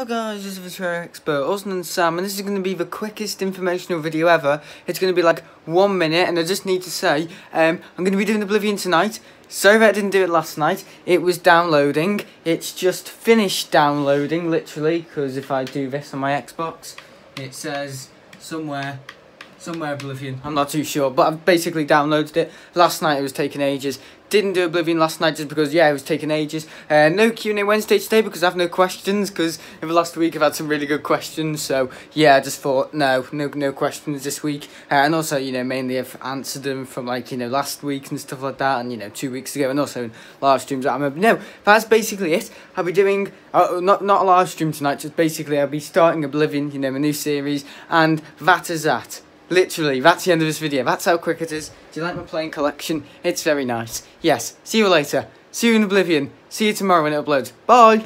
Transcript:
Hi guys, this is the Terraria Expert, Austin and Sam, and this is going to be the quickest informational video ever. It's going to be like one minute, and I just need to say, um, I'm going to be doing Oblivion tonight. Sorry that I didn't do it last night. It was downloading. It's just finished downloading, literally, because if I do this on my Xbox, it says somewhere somewhere Oblivion. I'm not too sure, but I've basically downloaded it. Last night it was taking ages. Didn't do Oblivion last night just because, yeah, it was taking ages. Uh, no Q&A Wednesday today because I have no questions, because in the last week I've had some really good questions, so, yeah, I just thought, no, no no questions this week. Uh, and also, you know, mainly I've answered them from, like, you know, last week and stuff like that, and, you know, two weeks ago, and also in live streams that I remember. No, that's basically it. I'll be doing, uh, not, not a live stream tonight, just basically I'll be starting Oblivion, you know, my new series, and that is that. Literally, that's the end of this video. That's how quick it is. Do you like my playing collection? It's very nice. Yes, see you later. See you in Oblivion. See you tomorrow when it uploads. Bye!